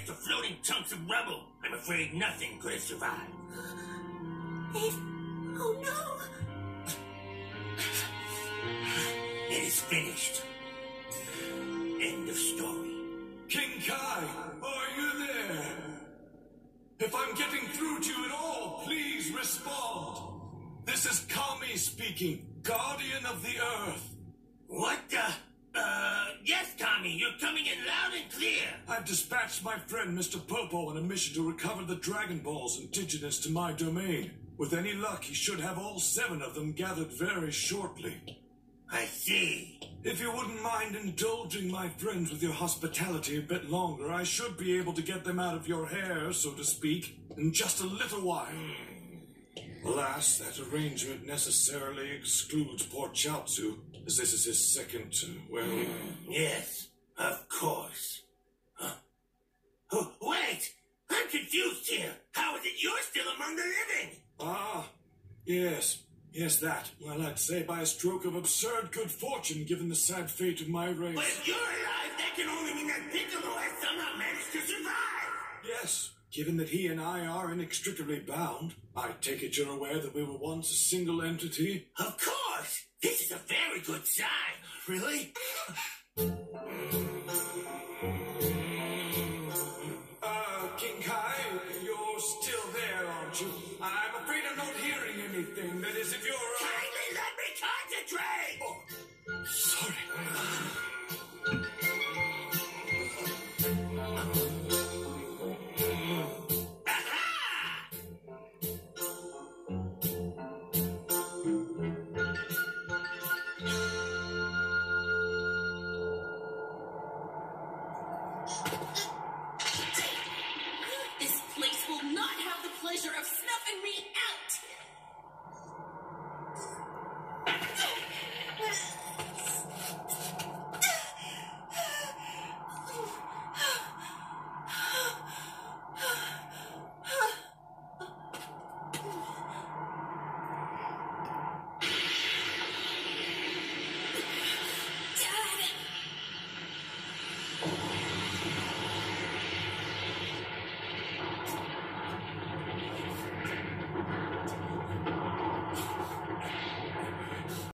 next to floating chunks of rubble. I'm afraid nothing could have survived. It... Oh no! It is finished. End of story. King Kai, are you there? If I'm getting through to you at all, please respond. This is Kami speaking, Guardian of the Earth. I've dispatched my friend Mr. Popo on a mission to recover the Dragon Balls indigenous to my domain. With any luck, he should have all seven of them gathered very shortly. I see. If you wouldn't mind indulging my friends with your hospitality a bit longer, I should be able to get them out of your hair, so to speak, in just a little while. Alas, that arrangement necessarily excludes poor Chaozu, as this is his second, uh, well... Yes, of course. Huh? Oh, wait! I'm confused here. How is it you're still among the living? Ah, yes, yes, that. Well, I'd say by a stroke of absurd good fortune, given the sad fate of my race. But if you're alive, that can only mean that Piccolo has somehow managed to survive. Yes, given that he and I are inextricably bound, I take it you're aware that we were once a single entity. Of course! This is a very good sign. Really? I'm afraid I'm not hearing anything. That is, if you're. Uh... Kindly let me concentrate! Oh, sorry. Aha! and we